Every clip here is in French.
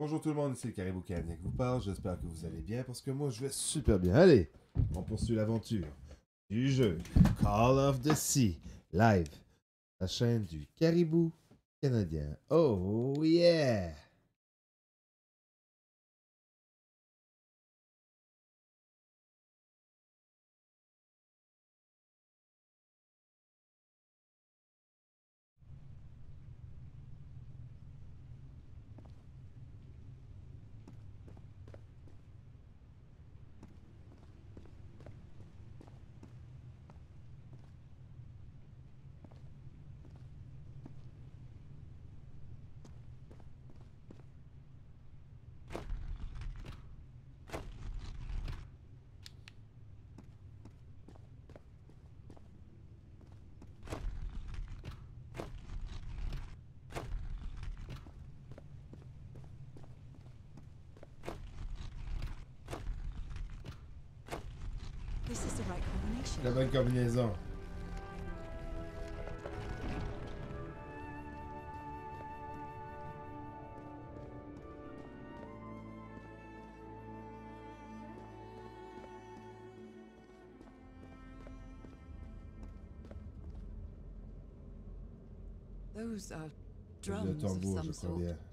Bonjour tout le monde, c'est Caribou Canadien qui vous parle. J'espère que vous allez bien parce que moi je vais super bien. Allez, on poursuit l'aventure du jeu Call of the Sea live, la chaîne du Caribou Canadien. Oh yeah! This is the right combination. La bonne combinaison. Those are drums of some sort.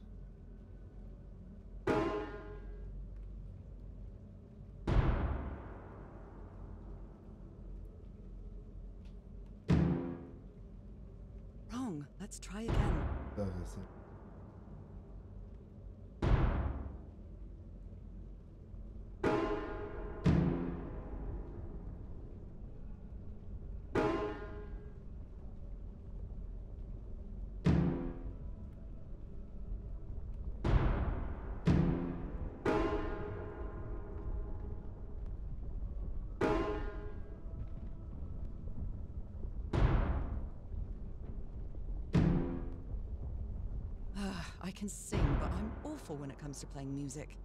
I can sing, but I'm awful when it comes to playing music.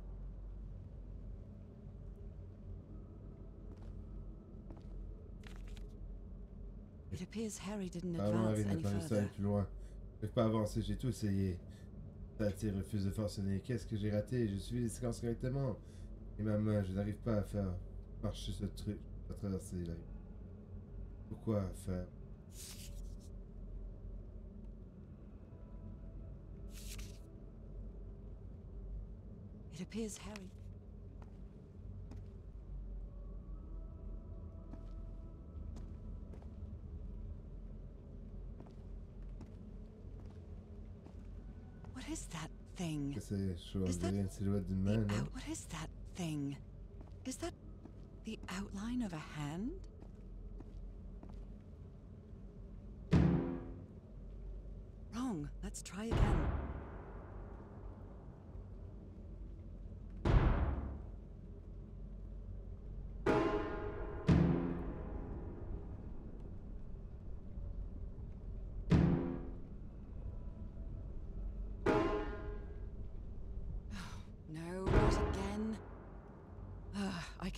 It appears Harry didn't advance any further. plus loin. Je peux pas avancer, j'ai tout essayé. Tati refuse de fonctionner. Qu'est-ce que j'ai raté? Je suis les séquences correctement. Et ma main, je n'arrive pas à faire marcher ce truc. À traverser la Pourquoi faire? It appears Harry. What is that thing? que c'est chaud Is that une silhouette d'une The main, non out- what is that thing? Is that the outline of a hand? Wrong. Let's try again.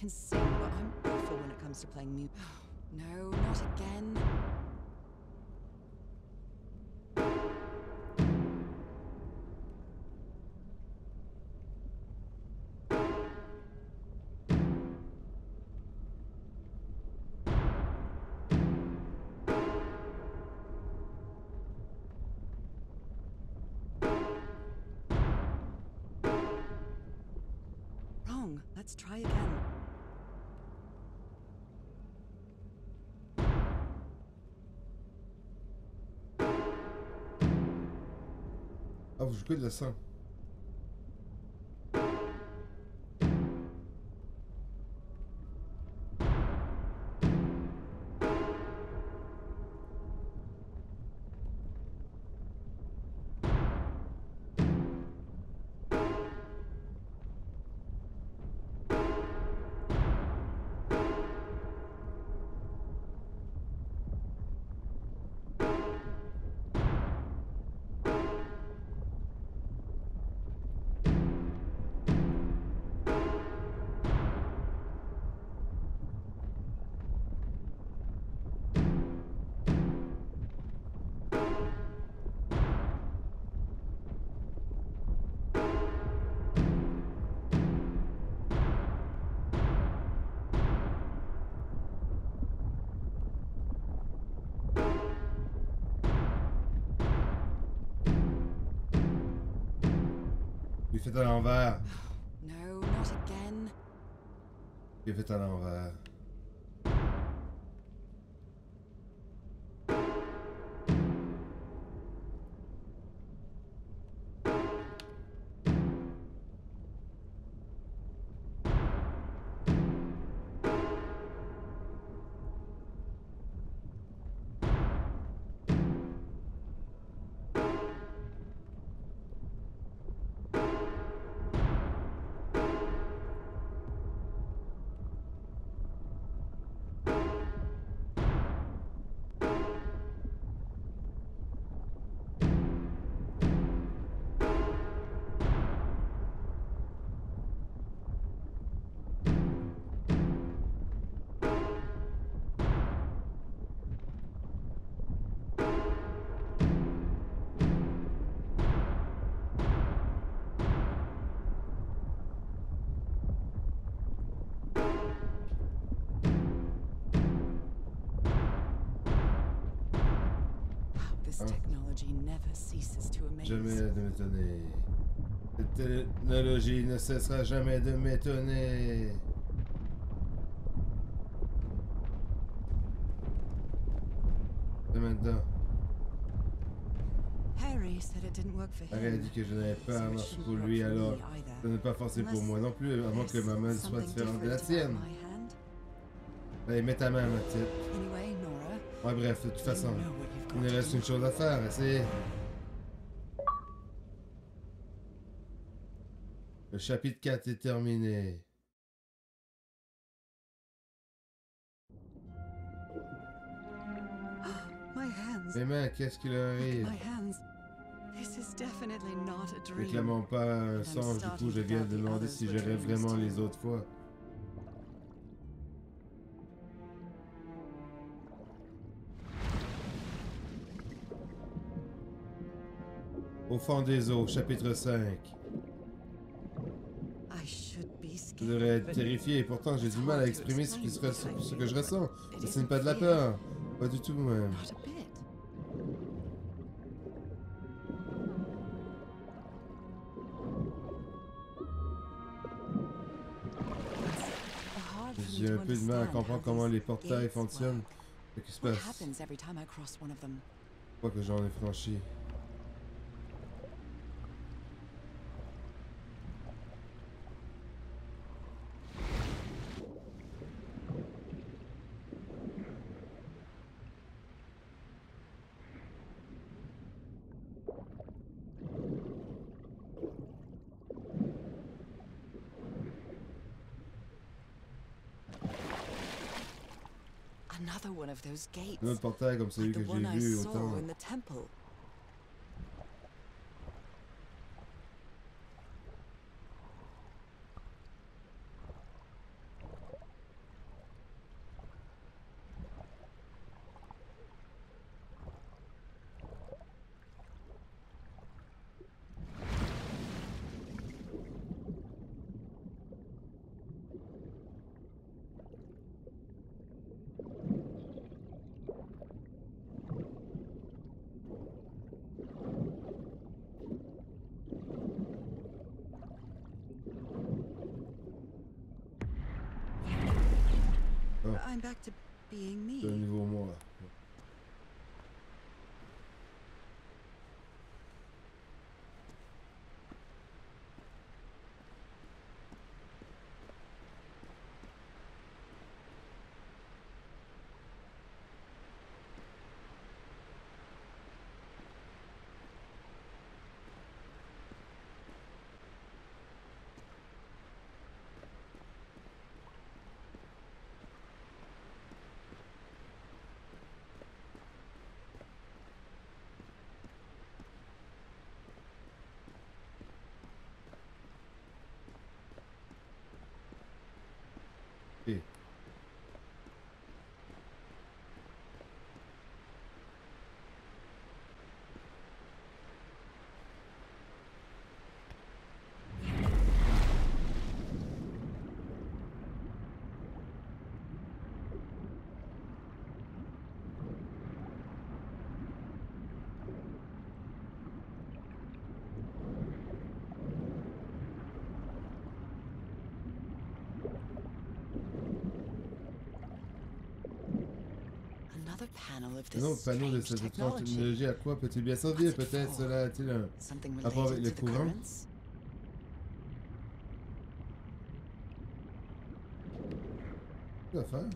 Can sing, but I'm awful when it comes to playing music. No, not again. Wrong. Let's try again. Ah, vous jouez de le sang. Fait à l'envers. No, not again. Fait à l'envers. Jamais de m'étonner. Cette technologie ne cessera jamais de m'étonner. Maintenant, Harry said it didn't work for Harry a dit que je n'avais pas marché pour lui, alors ce n'est pas forcé pour moi non plus, avant que ma main soit différente de la tienne. hand. Allez, mets ta main, ma petite. Anyway, Nora, Ouais, bref, de toute façon, il nous reste une chose à faire, c'est... Le chapitre 4 est terminé. Hands. Mes mains, qu'est-ce qui leur arrive? Réclamons pas un songe, du coup je viens de demander si je rêve vraiment les autres fois. Au fond des eaux, chapitre 5. I should be Je devrais être terrifié et pourtant j'ai du mal à exprimer ce, qui se ress- ce que je ressens. Ce n'est pas de la peur. Pas du tout même. J'ai un peu de mal à comprendre comment les portails fonctionnent. Qu'est-ce qui se passe? happens every time I cross one of them? Je crois que j'en ai franchi. Another one of those gates. Un autre portail comme celui like que the j'ai one I vu saw autant. in the temple. Being me. This Non, panneau de cette étrange technologie, à quoi peut-il bien servir Peut-être cela a-t-il un rapport avec related le to the courant? Quoi faire?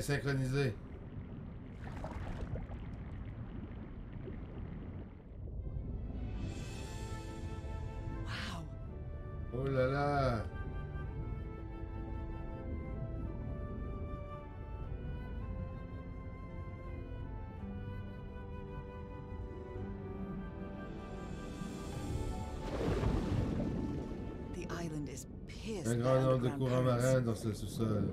est synchronisé. Wow. Oh là là! Un grand nombre de courants marins dans ce sous-sol.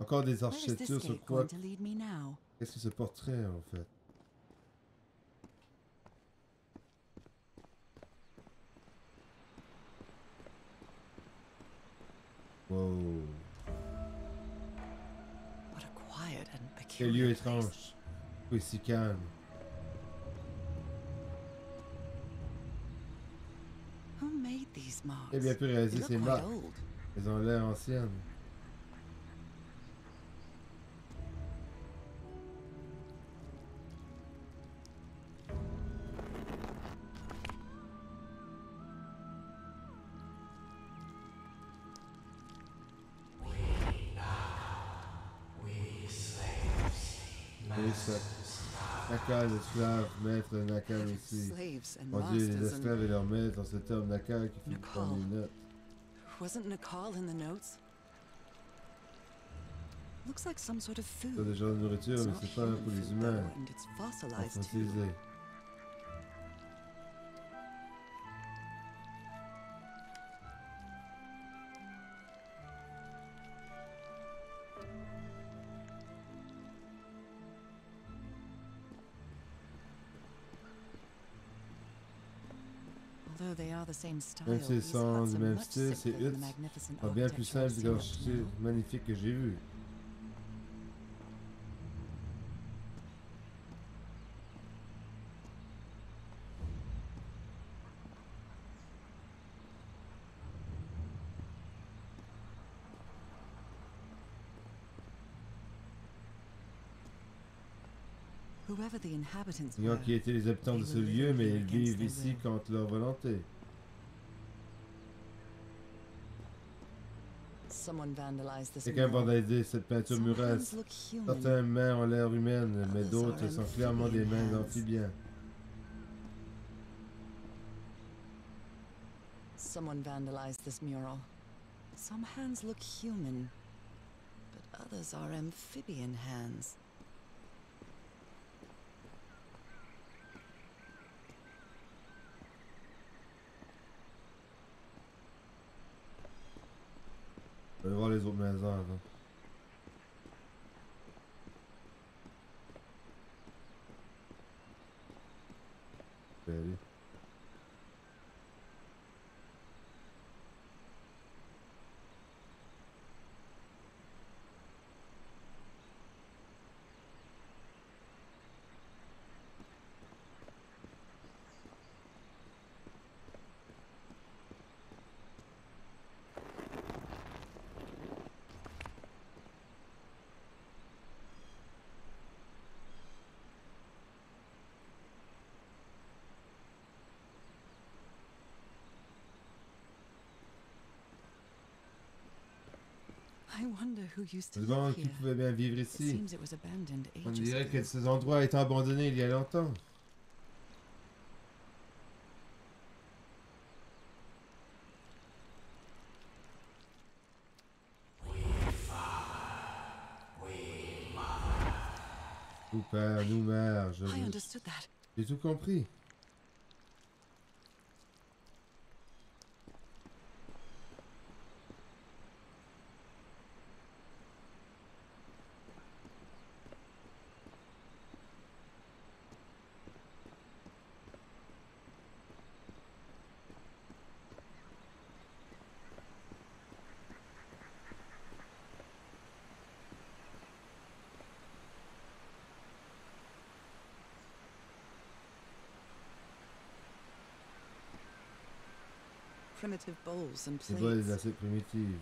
Encore des architectures sur quoi? Qu'est-ce que ce portrait en fait? Wow. Quel lieu étrange. Oui, si calme. Who made these marks? Qui a bien pu réaliser ces marques. Elles ont l'air anciennes. Naka, l'esclave, maître Naka aussi. Mon Dieu, les esclaves et leurs maîtres, cet homme Naka qui fit prendre les notes. wasn't Nicole in the notes? Looks like some sort of food. C'est des genres de nourriture, mais c'est pas pour les humains. it's fossilized Même du are même style, magnificent sont bien plus simples que l'architecture magnifique que j'ai vue. Whoever the inhabitants Ignore were, qui étaient les habitants de ce lieu, mais ils vivent ici contre leur volonté. someone vandalized this Quelqu'un mural. vandalisé cette peinture murale. Certaines mains ont l'air humaines, mais d'autres sont clairement des mains d'amphibiens. Someone vandalized this mural. Some hands look human, but others are amphibian hands. Je vais voir les autres maisons avant. Je Je me demande live qui here. pouvait bien vivre It ici. seems it was abandoned On ages dirait ago. que ces endroits ont été abandonnés il y a longtemps. Nous père, nous je that. j'ai tout compris. C'est pas les assiettes primitives.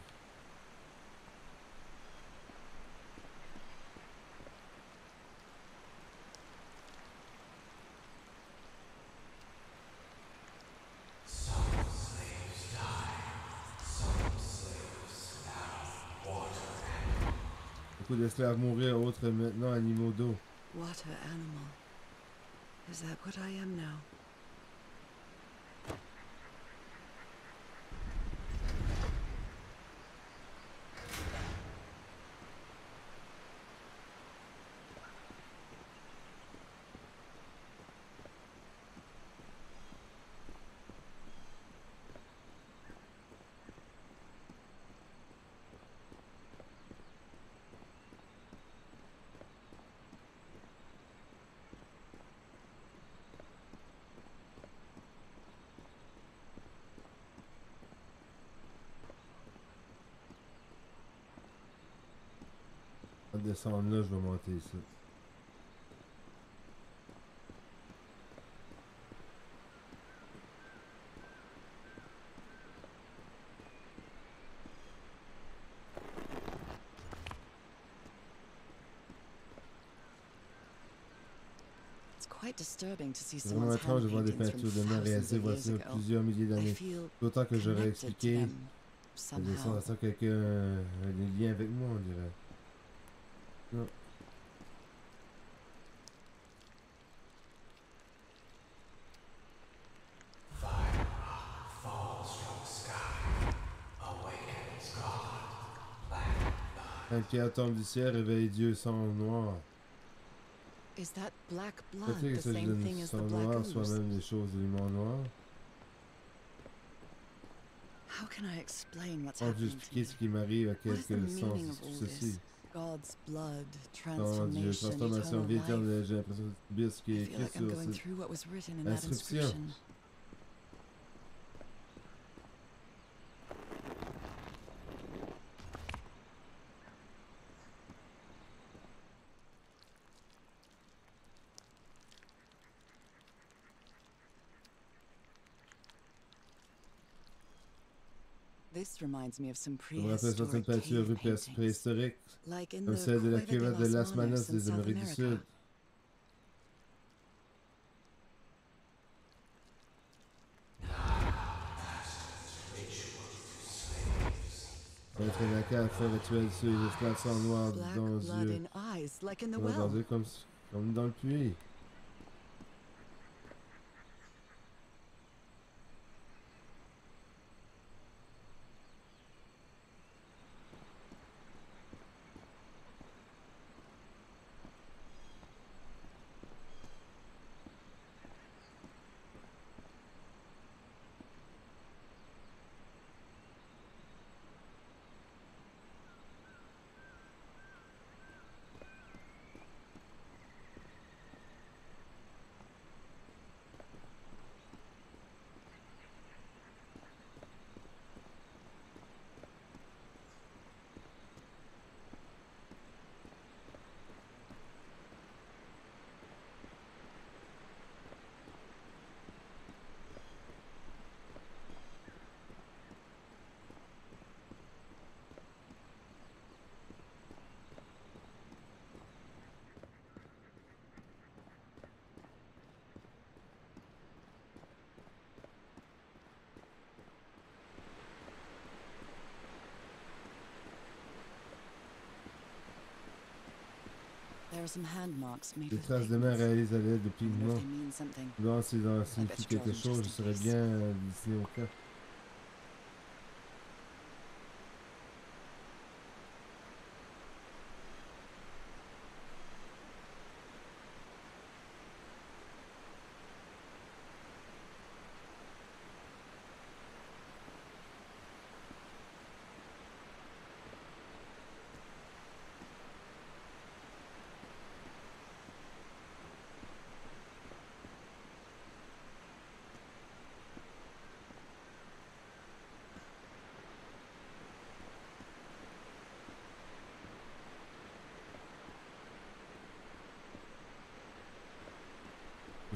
Beaucoup d'esclaves mourir, autres maintenant animaux d'eau. Water animal. Is that what I am now? On va descendre là, je vais monter ici. C'est vraiment étrange de voir des peintures de thousands réalisées voici plusieurs milliers d'années. D'autant que j'aurais expliqué, à ça quelqu'un a des liens avec moi, on dirait. Non. Une pierre tombe du ciel, réveille Dieu sang noir. Is that black blood Peut-être que the ça same donne thing as the sang black noir, soit même des choses de limon noir. How can I explain what's Comment happening to expliquer ce qui m'arrive à quelques tout all ceci. This? God's blood, Oh Dieu, transformation, vie éternelle, j'ai l'impression de subir ce qui est I feel écrit like I'm sur going cette through what was written in that inscription. inscription. This reminds me of some paintings, préhistoriques, like in comme the celle de la Cueva cuvette de Las Manas des Amériques du. Sud. Naka a fait un rituel sur les esclaves sans noir dans yeux. dans comme, comme dans le puits. Des traces de main pigments. réalisées à l'aide de pigments. Non, si ça signifie quelque chose, je serais bien euh, dessiné au cas.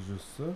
korkucusu.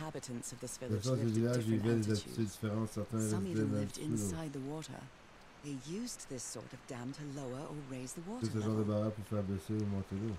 Inhabitants of this village du lived at vivaient des attitudes différentes. Certains Some even lived inside the water. They used this sort of dam to lower or raise the water Tout ce genre de level. pour faire baisser ou monter l'eau.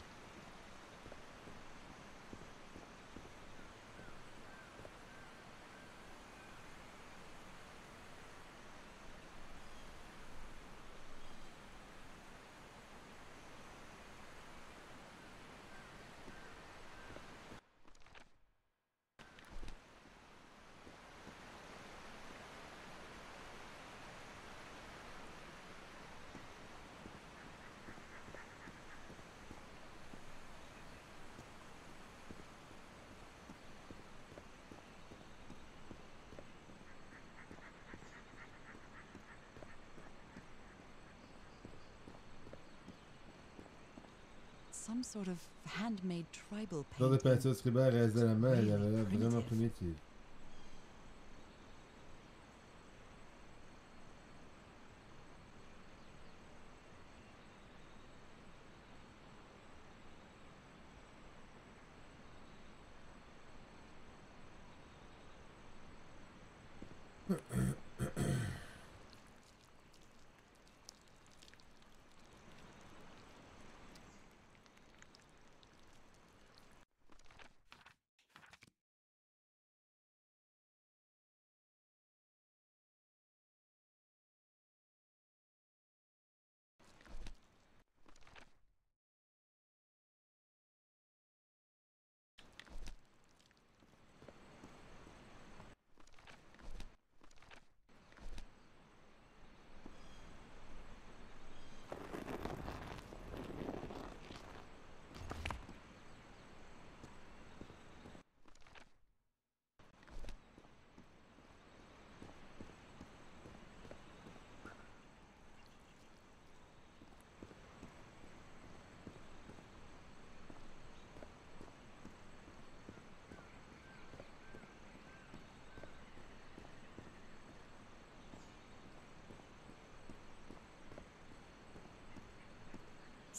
Sort of handmade tribal Genre de painting. peinture tribale réalisée à la main, il avait l'air Really vraiment primitive.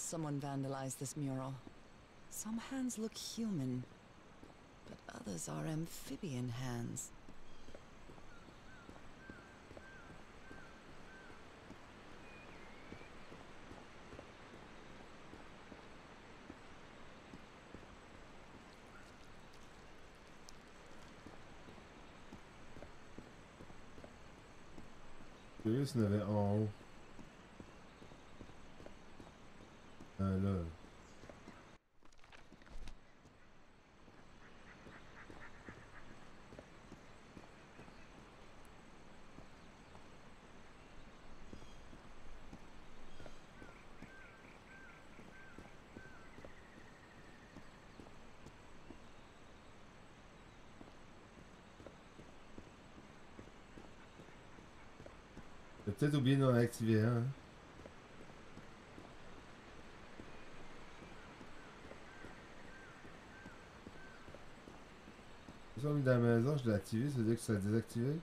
Someone vandalized this mural. Some hands look human, but others are amphibian hands. Curieux s'il y peut-être oublié d'en activer un. hein. Mis dans la maison, je l'ai activé, ça veut dire que ça a désactivé.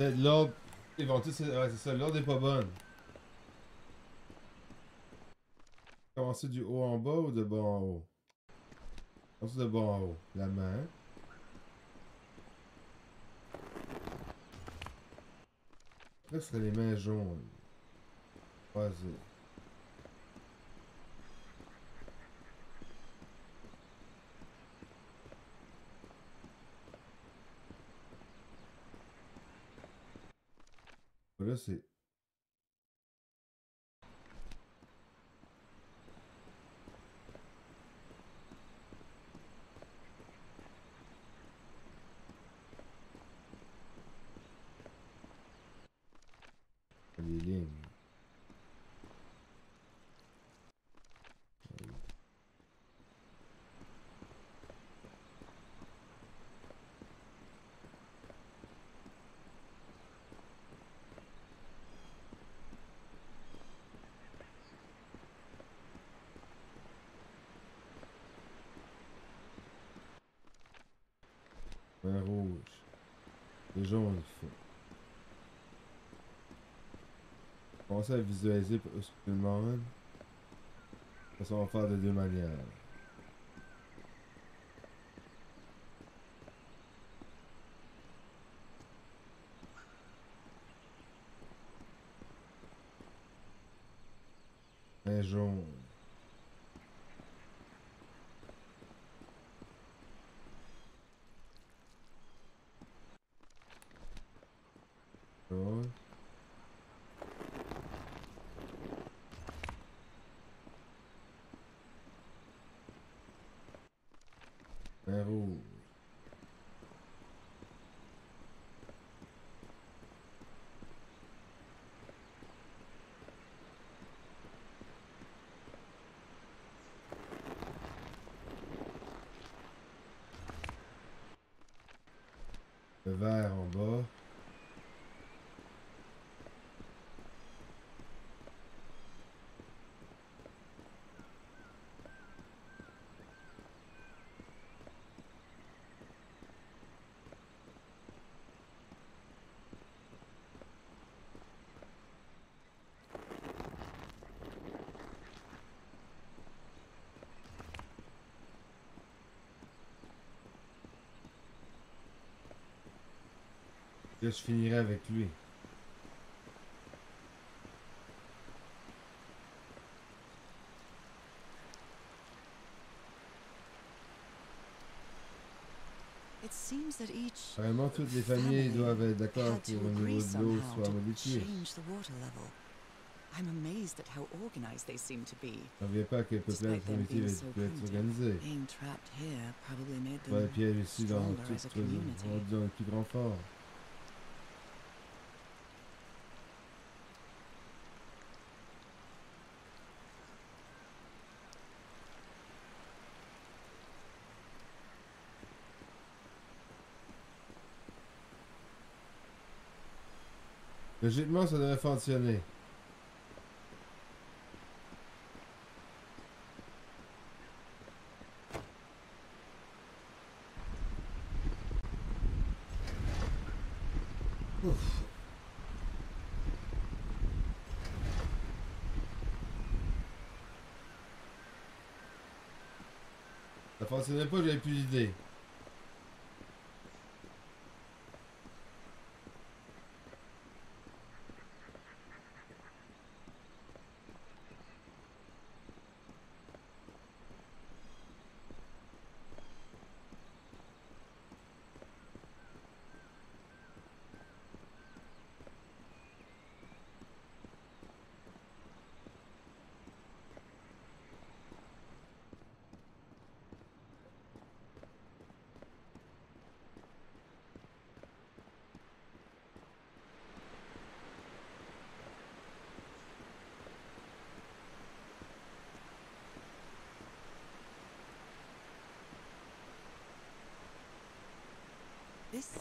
L'ordre. Ils c'est ça, l'ordre est pas bonne. Commencer du haut en bas ou de bas en haut? Commencer de bas en haut. La main. Là, ce serait les mains jaunes. Croisées. Là, c'est. Les lignes. Un rouge. Le jaune, il faut. Commencer à visualiser ce que tout le monde. Ça, on va faire de deux manières. Un jaune. Jaune. Un rouge. Le vert en bas. Là, je finirai avec lui. Vraiment, toutes les familles doivent être d'accord pour agree niveau de l'eau soit modifié. change the water level. I'm amazed at how organized they seem to be. Je ne pas à quel peu plein de Despite them primitive being so peut être organisé. Being trapped here probably made them Ouais, piège ici dans stronger tout as a le community. dans le plus grand fort. Logiquement, ça devrait fonctionner. Ça fonctionnait pas, j'avais plus d'idée.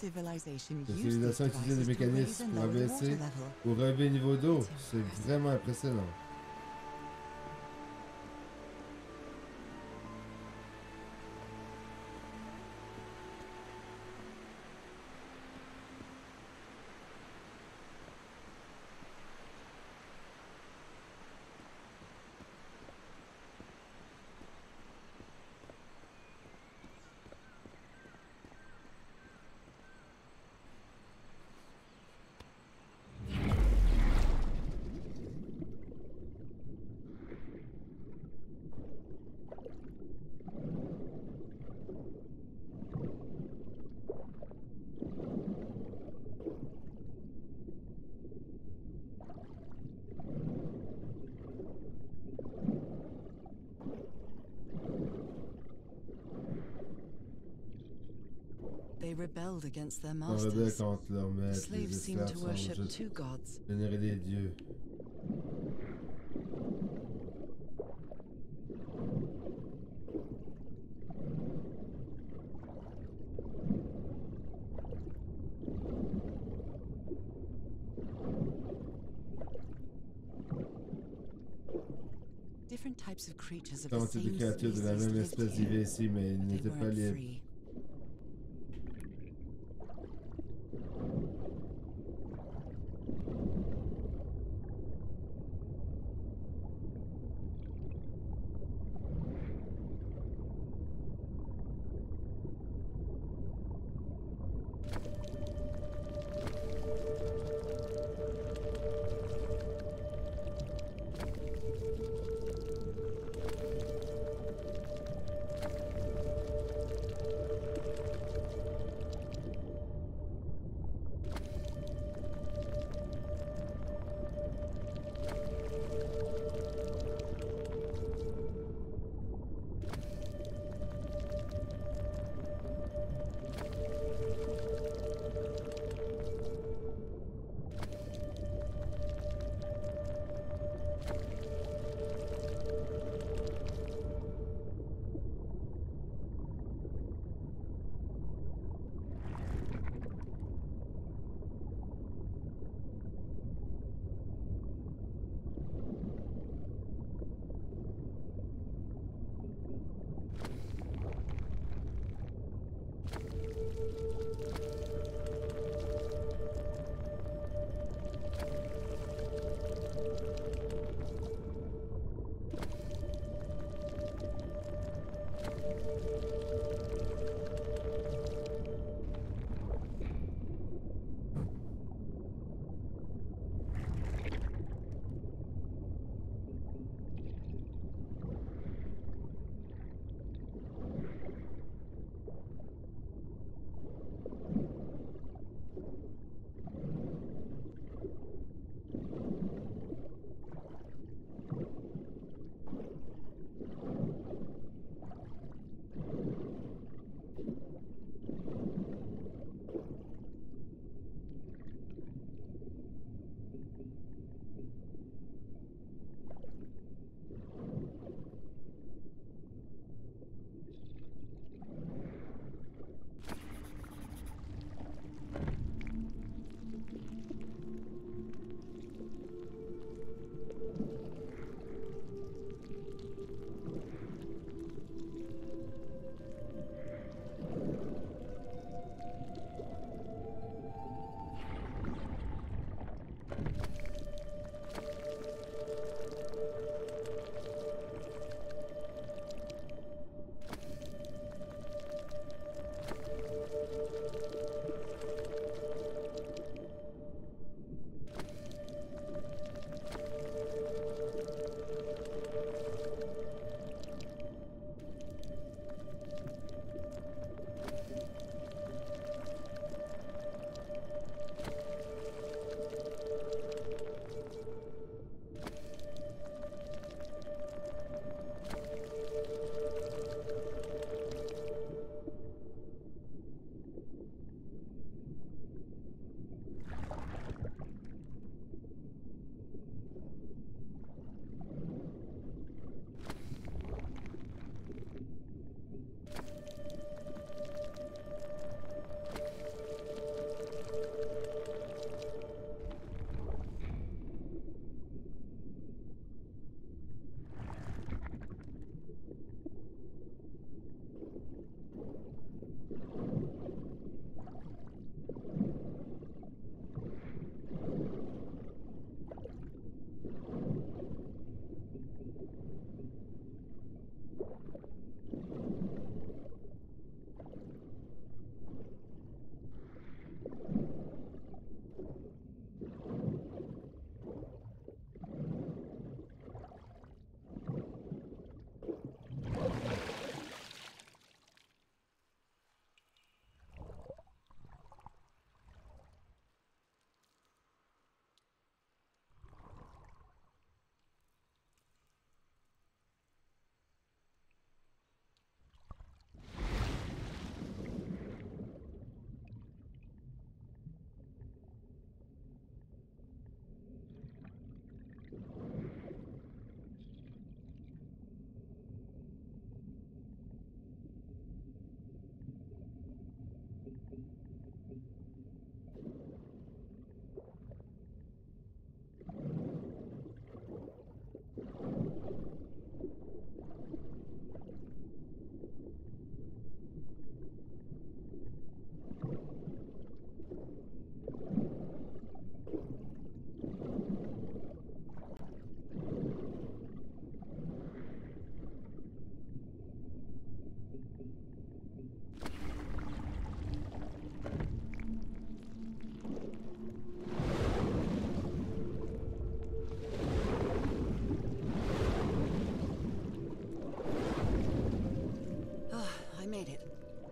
La civilisation utilisait des mécanismes pour abaisser. Pour relever le niveau d'eau, c'est vraiment impressionnant. Rebelled against their masters. contre leurs The slaves seem to worship two gods. vénérer des dieux. Different types of creatures of the same créatures de la species même lived espèce here, vivaient ici, mais ils they n'étaient pas weren't libres.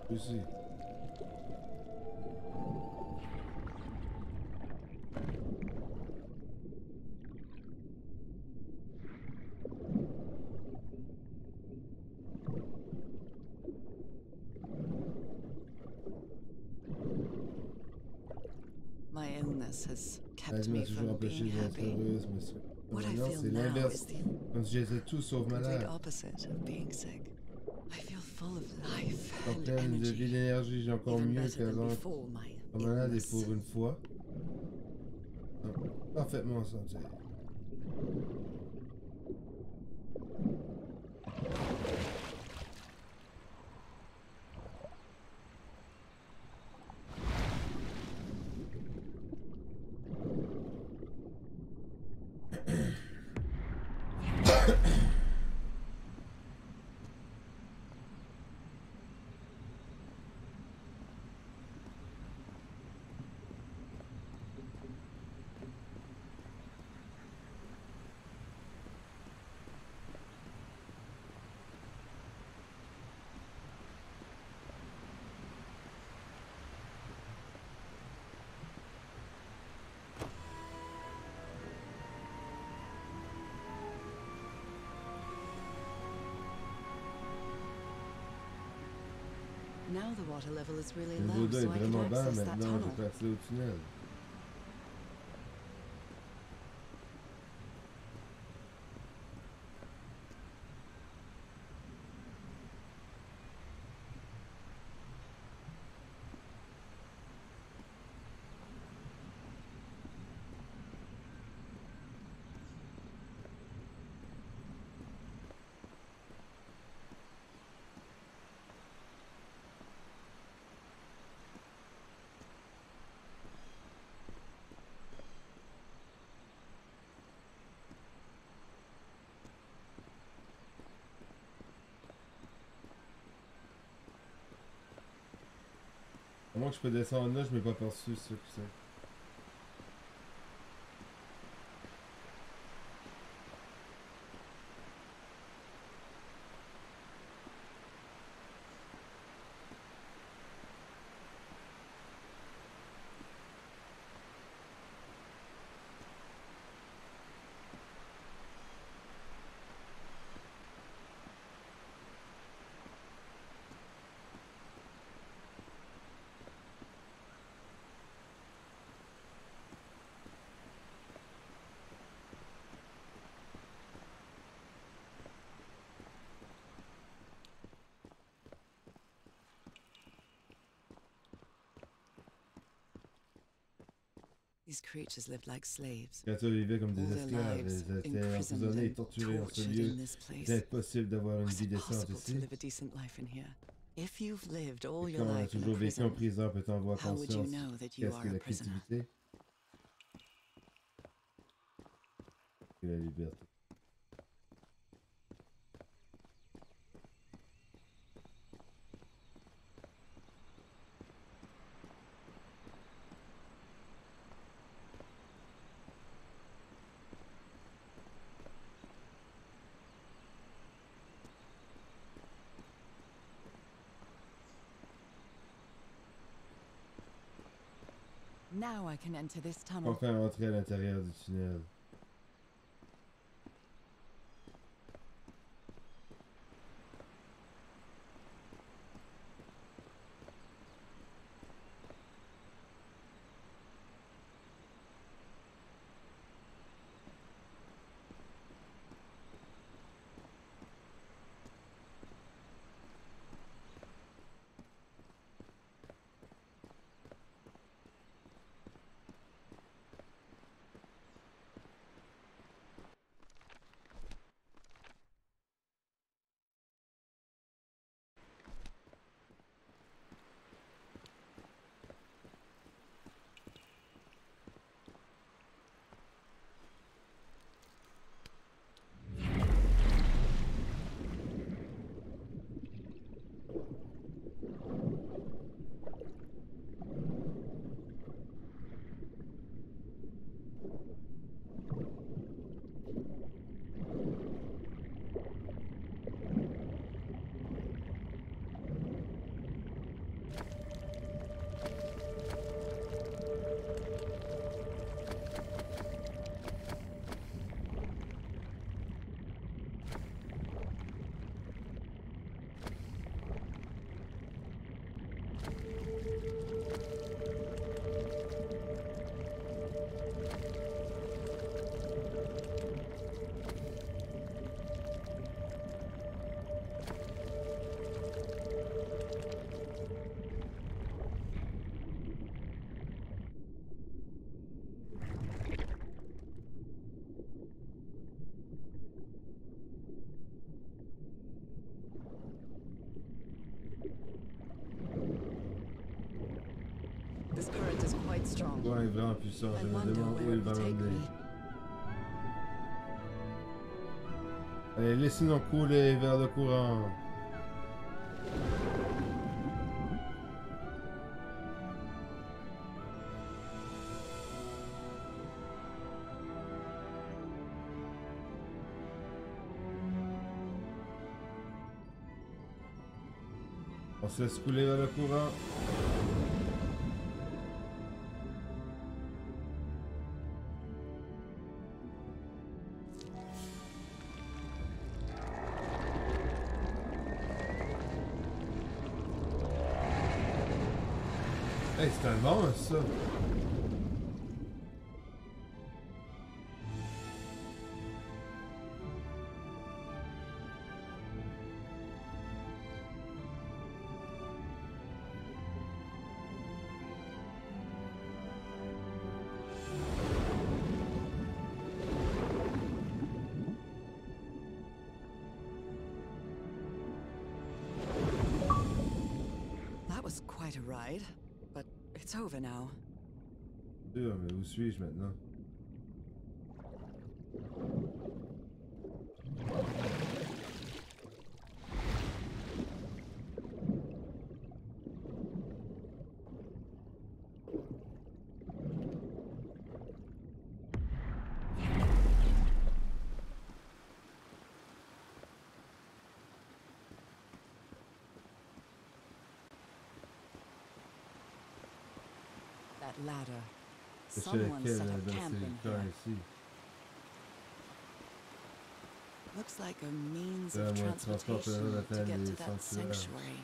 Free. Ici. My illness has La kept vie m'a me toujours from empêché being d'être happy. heureuse, mais c'est- What I maintenant feel c'est now l'inverse. is the Comme si j'étais tout sauf complete malade. opposite of being sick. I feel full of life En pleine de vie energy, d'énergie, j'ai encore mieux qu'avant. Pas malade et pour une fois. Ah, Parfaitement santé. Le d'eau est so I can vraiment bas access that maintenant, je peux accéder au tunnel. Que je peux descendre là, je m'ai pas perçu ce que c'est. These creatures lived like slaves. Créatures vivaient comme des esclaves, ils étaient emprisonnés et and torturés en ce lieu. C'est impossible d'avoir une vie décente ici. If you've lived all your life in toujours a vécu en prison, prison, peut-on avoir how would you conscience know that you are a prisoner? la liberté. I can enter this tunnel. Enfin entrer à l'intérieur du tunnel. Courant est vraiment puissant. Je me demande où il va me. Allez, laissez-nous couler vers le courant. On se laisse couler vers le courant. Bon ça. That was quite a ride, it's over now. Sûr, mais où suis-je maintenant? In ces camps here. ici? Looks like a means of transportation to get to that sanctuary.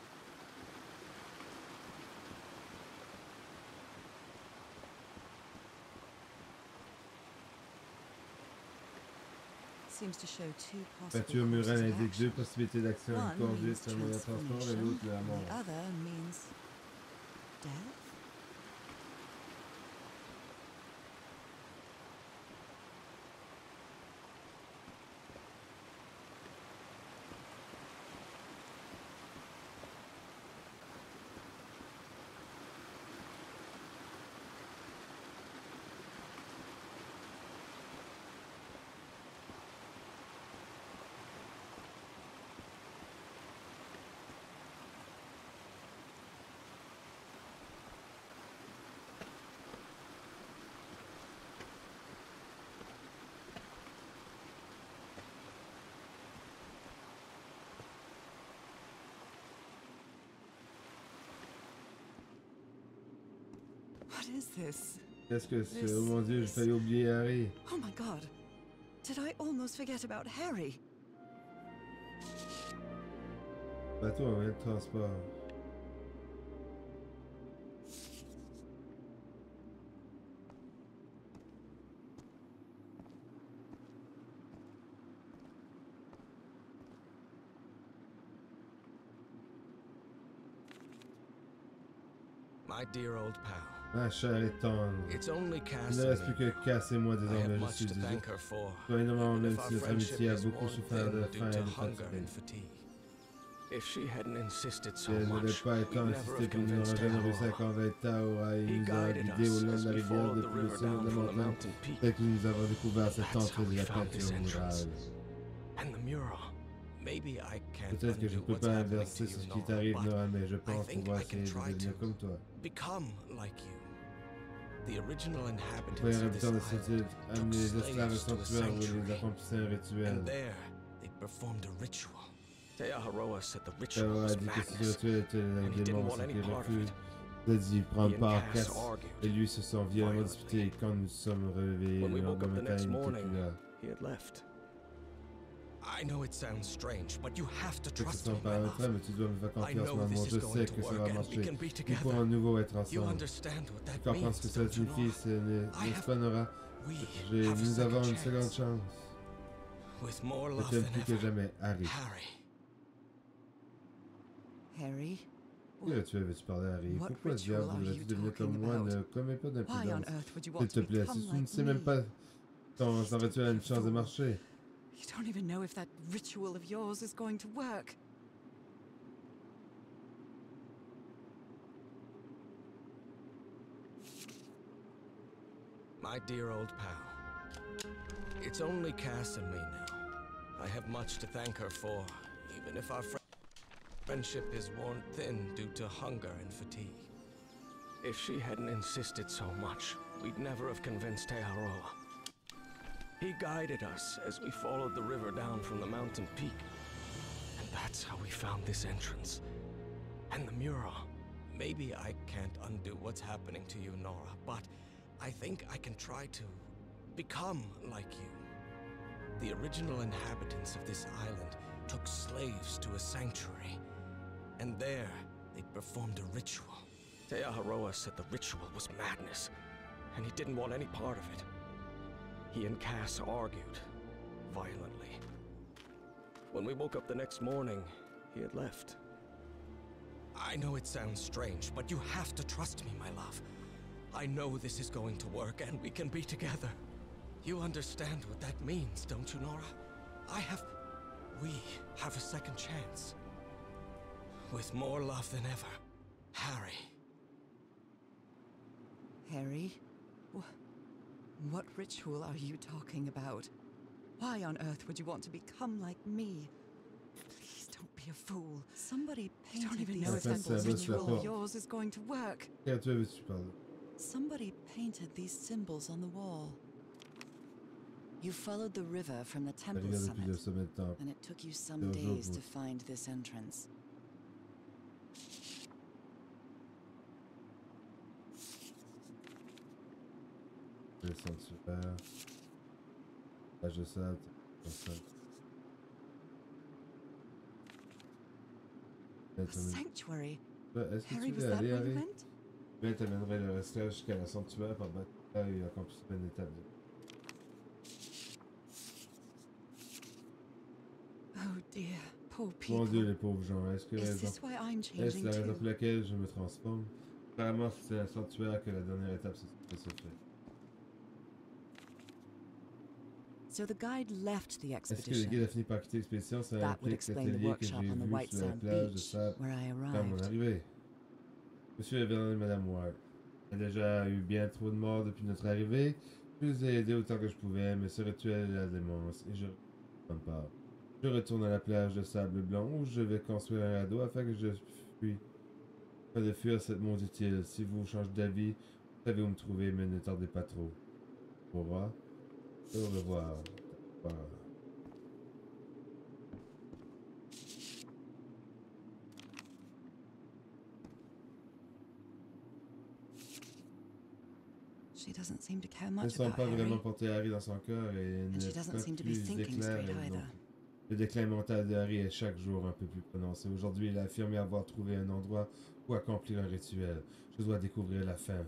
Seems to show two possible Peinture murale indique deux possibilités d'action. Une One conduite, un moyen de transport, et l'autre la mort. What is this? Qu'est-ce que c'est? This Oh mon dieu, j'ai failli oublier Harry. Oh my god. Did I almost forget about Harry? Bateau en moyen de transport. My dear old pal. Ma chère et tendre. Il ne reste plus que Cass et moi désormais, je suis désolé. Toi et And même if si notre amitié a beaucoup souffert de faim et de fatigue. Si elle n'avait pas été insistée, puis nous n'aurions convinced jamais réussi à convaincre Tao à nous a guidés au long de la rivière depuis le sommet de la montagne. Dès que nous avons découvert cette entrée de la murale. And the mural. Peut-être que je ne peux pas inverser ce you, qui t'arrive, Nora, mais je pense pouvoir essayer de devenir comme toi. This habitant de cette île, island amener les esclaves au sanctuaire où ils accomplissaient un rituel. And there, they performed a ritual. Teaharoa said the Tao ritual a was dit que ce rituel était un démon, want ce any qui part of refuse it. de d'y prendre part. Cass et lui se sont violemment disputés quand nous sommes réveillés le lendemain matin, il n'était plus là. I know it sounds strange, but you have to Je sais que trust me, mais tu dois me faire I confiance, know maman. this Je is going sais to que ça va work and we marcher. can be Nous pourrons à together. nouveau être You ensemble. understand what Tu that comprends means, ce que ça don't you, signifie, n'est-ce have- pas, Nora? We J'ai- have a Nous avons second une seconde chance. than plus que ever. jamais, Harry. Harry. Harry? Pourquoi tu veux-tu parler à Harry? What Pourquoi ritual diable are voudrais-tu you devenir talking comme moi? about? Ne commets pas Why on d'imprudence. earth would you S'il want te to plaît, si tu ne sais même me? pas ton, ton rituel a une chance de marcher. You don't even know if that ritual of yours is going to work. My dear old pal. It's only Cass and me now. I have much to thank her for, even if our fri friendship is worn thin due to hunger and fatigue. If she hadn't insisted so much, we'd never have convinced Teharoa. He guided us as we followed the river down from the mountain peak. And that's how we found this entrance. And the mural. Maybe I can't undo what's happening to you, Nora, but I think I can try to become like you. The original inhabitants of this island took slaves to a sanctuary. And there, they performed a ritual. Teaharoa said the ritual was madness, and he didn't want any part of it. He and Cass argued, violently. When we woke up the next morning, he had left. I know it sounds strange, but you have to trust me, my love. I know this is going to work, and we can be together. You understand what that means, don't you, Nora? I have... We have a second chance. With more love than ever. Harry. Harry? What ritual are you talking about? Why on earth would you want to become like me? Please don't be a fool. Somebody I don't painted even know if that symbols. ritual of yours is going to work. Regarde, tu veux, tu parles. Somebody painted these symbols on the wall. You followed the river from the temple regardé depuis le summit, sommet de temple. and it took you some Yo, yo, days to find this entrance. Le sanctuaire. Page de sable. Là, t'amènes- sanctuary. Est-ce que Harry, tu veux aller, Harry? went? Là, t'amènerais le resclave jusqu'à la sanctuaire par battre et accomplir une étape. de- Oh dear, poor Mon dieu, les pauvres gens. Est-ce que I'm est-ce la raison pour laquelle je me transforme? Apparemment, c'est la sanctuaire que la dernière étape se fait. So the guide left the Est-ce que le expedition. guide a fini par quitter l'expédition? Ça That would explain the workshop on the White sur la Sand plage de Beach sable where I arrived. Monsieur Everland et Madame Ward. Il y a déjà eu bien trop de morts depuis notre arrivée. Je les ai aidés autant que je pouvais, mais ce rituel est la démence et je ne pas. Je retourne à la plage de sable blanc où je vais construire un radeau afin que je fuis. Pas de fuir cette maudite île. Si vous changez d'avis, vous savez où me trouver, mais ne tardez pas trop. Au revoir. Doesn't seem to care Elle ne much semble pas vraiment porter Harry dans son cœur et doesn't pas plus éclair. Le déclin mental de Harry est chaque jour un peu plus prononcé. Aujourd'hui, il a affirmé avoir trouvé un endroit où accomplir un rituel. Je dois découvrir la fin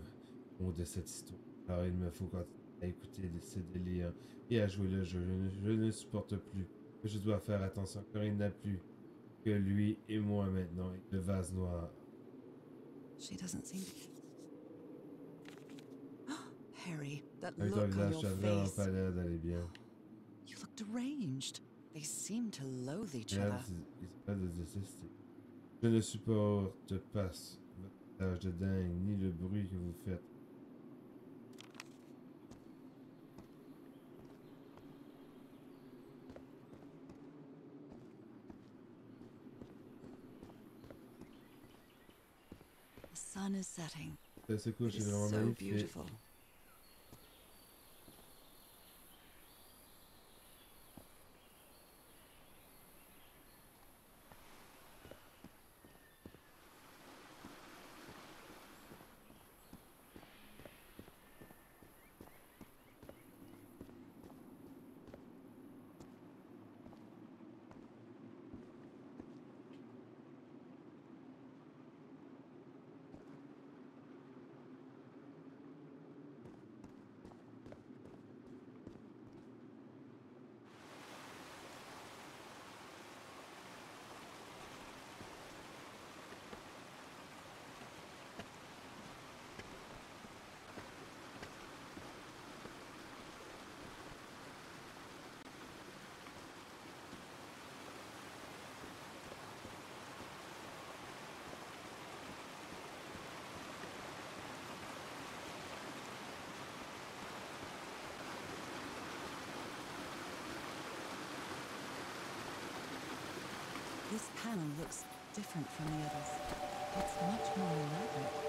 de cette histoire. Alors il me faut continuer à écouter ces délires et à jouer le jeu. Je ne, je ne supporte plus. Je dois faire attention car il n'a plus que lui et moi maintenant. et Le vase noir. She doesn't seem to Harry, that Avec ton look visage, face. l'air d'aller bien. You look deranged. They seem to loathe each other. Je ne supporte pas ce- votre visage de dingue, ni le bruit que vous faites. Sun is setting. Ça se It couche, c'est is vraiment so magnifique. beautiful. Panel looks different from the others. It's much more elaborate.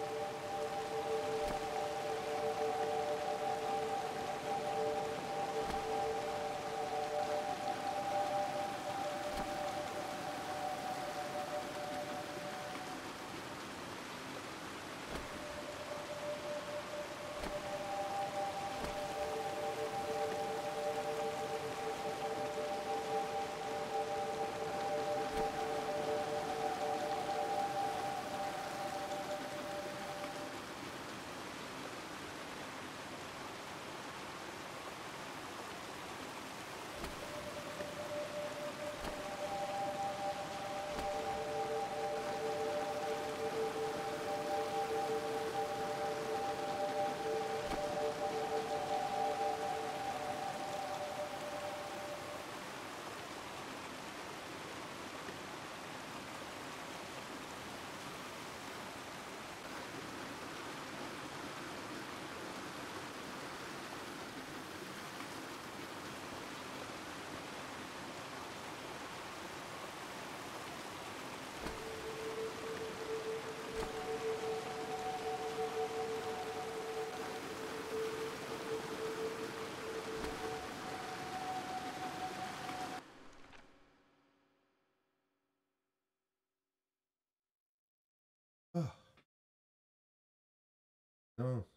Non.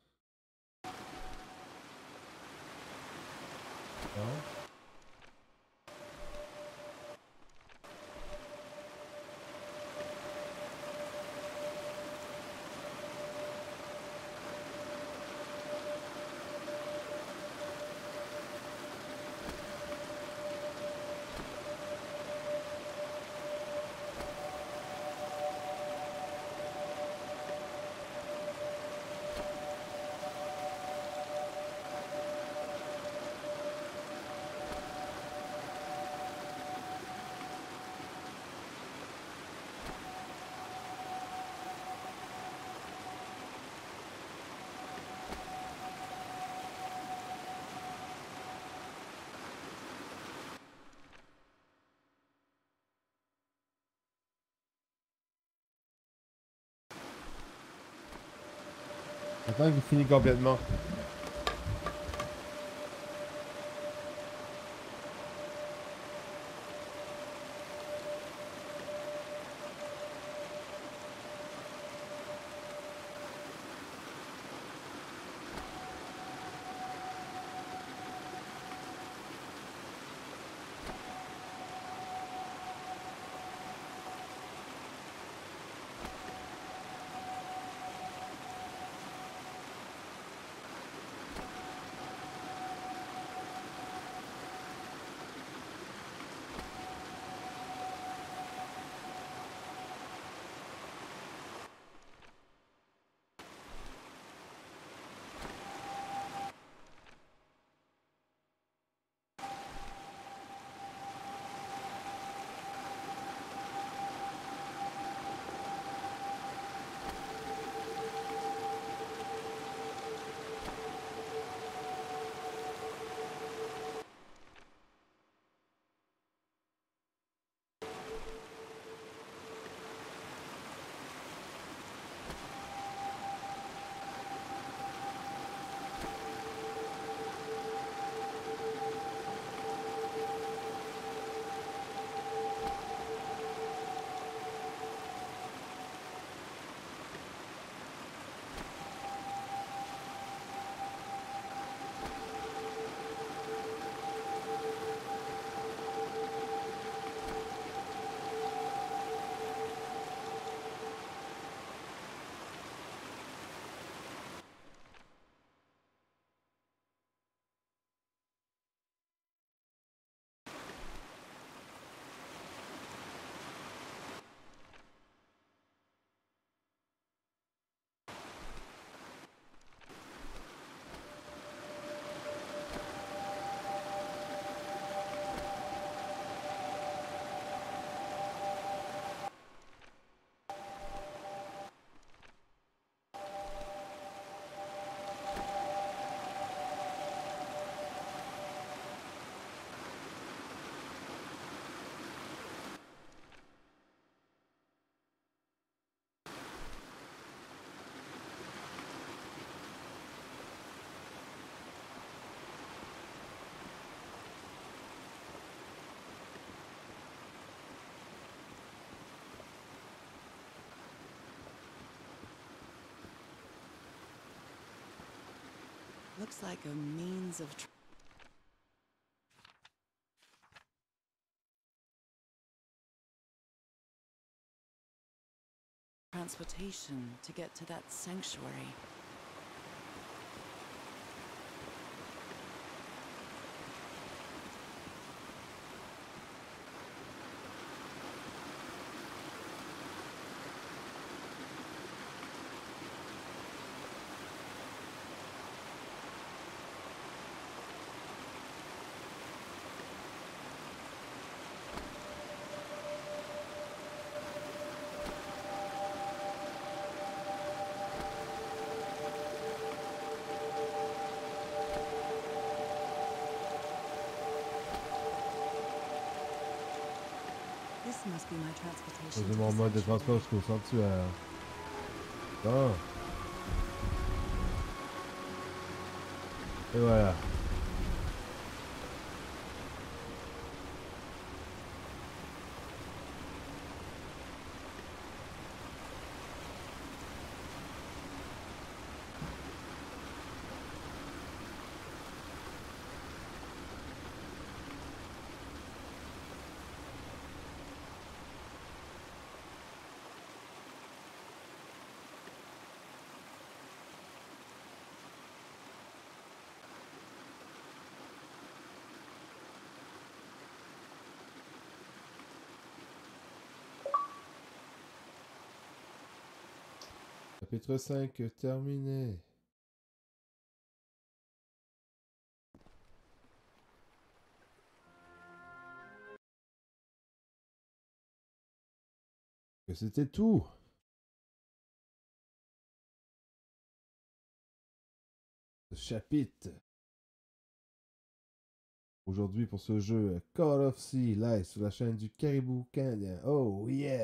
Attends qu'il finisse complètement. Looks like a means of. Tr- transportation to get to that sanctuary. C'est mon mode de transport jusqu'au sanctuaire. Bon. Et voilà. Chapitre 5 terminé. C'était tout. Ce chapitre. Aujourd'hui pour ce jeu Call of Sea live sur la chaîne du Caribou Canadien. Oh yeah!